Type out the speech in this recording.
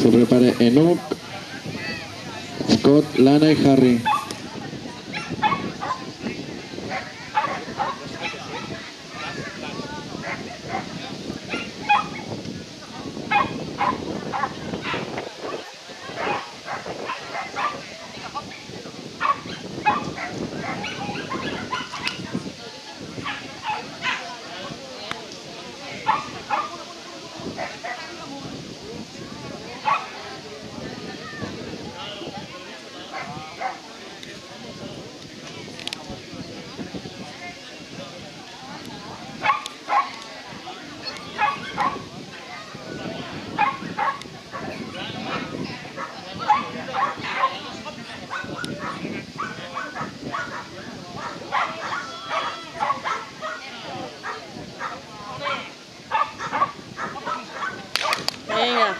Se prepare Enoch, Scott, Lana y Harry. Venha.